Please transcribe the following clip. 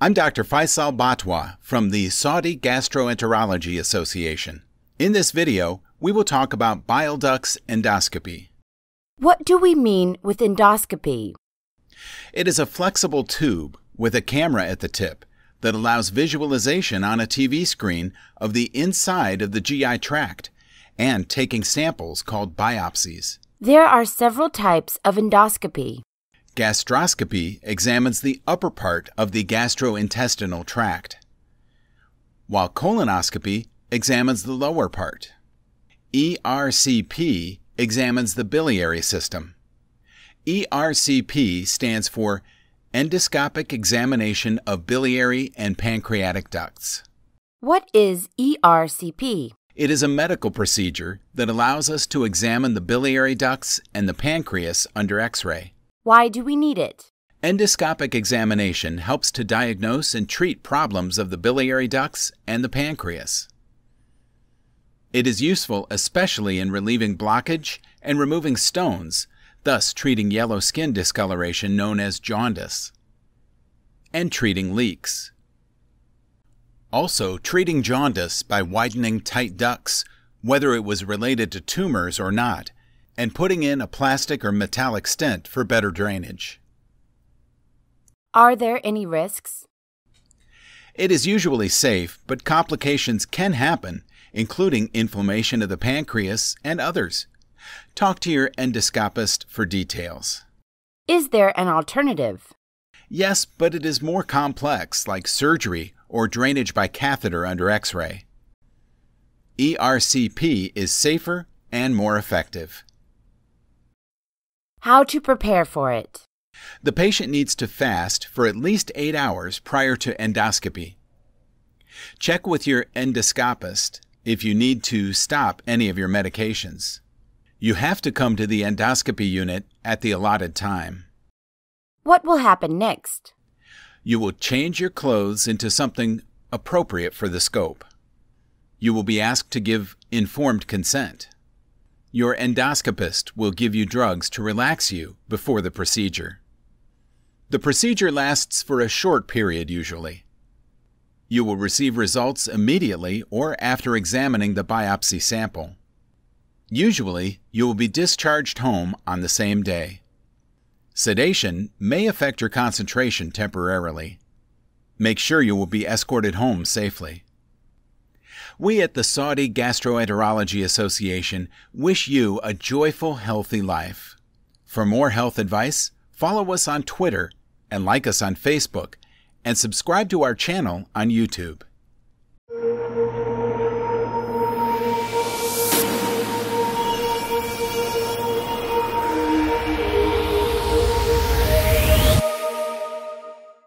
I'm Dr. Faisal Batwa from the Saudi Gastroenterology Association. In this video, we will talk about bile ducts endoscopy. What do we mean with endoscopy? It is a flexible tube with a camera at the tip that allows visualization on a TV screen of the inside of the GI tract and taking samples called biopsies. There are several types of endoscopy. Gastroscopy examines the upper part of the gastrointestinal tract, while colonoscopy examines the lower part. ERCP examines the biliary system. ERCP stands for Endoscopic Examination of Biliary and Pancreatic Ducts. What is ERCP? It is a medical procedure that allows us to examine the biliary ducts and the pancreas under X ray. Why do we need it? Endoscopic examination helps to diagnose and treat problems of the biliary ducts and the pancreas. It is useful especially in relieving blockage and removing stones, thus treating yellow skin discoloration known as jaundice, and treating leaks. Also, treating jaundice by widening tight ducts, whether it was related to tumors or not, and putting in a plastic or metallic stent for better drainage. Are there any risks? It is usually safe, but complications can happen, including inflammation of the pancreas and others. Talk to your endoscopist for details. Is there an alternative? Yes, but it is more complex, like surgery or drainage by catheter under X ray. ERCP is safer and more effective. How to prepare for it? The patient needs to fast for at least eight hours prior to endoscopy. Check with your endoscopist if you need to stop any of your medications. You have to come to the endoscopy unit at the allotted time. What will happen next? You will change your clothes into something appropriate for the scope. You will be asked to give informed consent. Your endoscopist will give you drugs to relax you before the procedure. The procedure lasts for a short period usually. You will receive results immediately or after examining the biopsy sample. Usually, you will be discharged home on the same day. Sedation may affect your concentration temporarily. Make sure you will be escorted home safely. We at the Saudi Gastroenterology Association wish you a joyful, healthy life. For more health advice, follow us on Twitter and like us on Facebook and subscribe to our channel on YouTube.